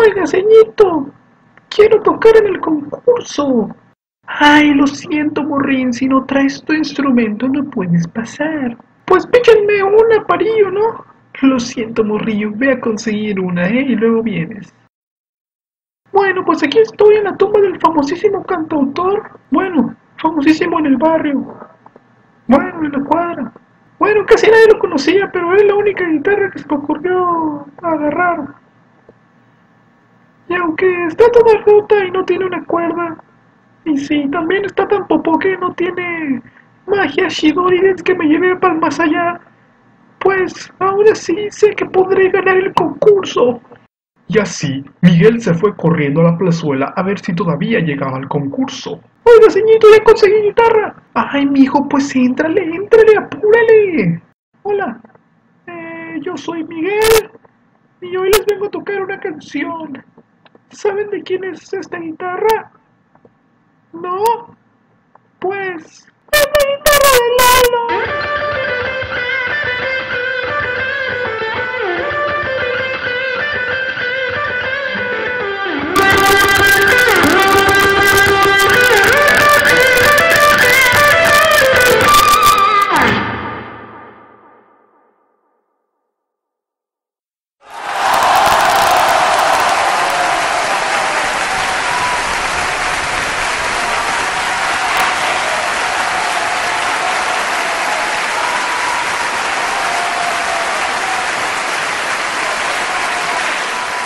Oiga, ceñito, quiero tocar en el concurso. Ay, lo siento, morrín, si no traes tu instrumento no puedes pasar. Pues píchenme una, parillo, ¿no? Lo siento, morrillo, ve a conseguir una, ¿eh? Y luego vienes. Bueno, pues aquí estoy en la tumba del famosísimo cantautor. Bueno, famosísimo en el barrio. Bueno, en la cuadra. Bueno, casi nadie lo conocía, pero es la única guitarra que se me ocurrió agarrar. Y aunque está toda rota y no tiene una cuerda, y sí, también está tan popó que no tiene magia Shidorides que me lleve para más allá, pues ahora sí sé que podré ganar el concurso. Y así, Miguel se fue corriendo a la plazuela a ver si todavía llegaba al concurso. Oiga, señorito, ya conseguí guitarra. Ay, mijo, pues éntrale, éntrale, apúrale. Hola, eh, yo soy Miguel y hoy les vengo a tocar una canción. ¿Saben de quién es esta guitarra? ¿No? Pues...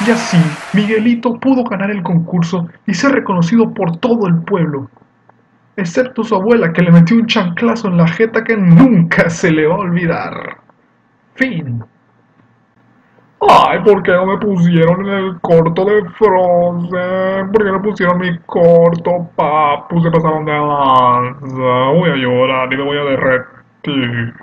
Y así, Miguelito pudo ganar el concurso y ser reconocido por todo el pueblo. Excepto su abuela que le metió un chanclazo en la jeta que nunca se le va a olvidar. Fin. Ay, ¿por qué no me pusieron en el corto de Frozen? ¿Por qué no pusieron mi corto, papu? Se pasaron de lanza. Voy a llorar y me voy a derretir.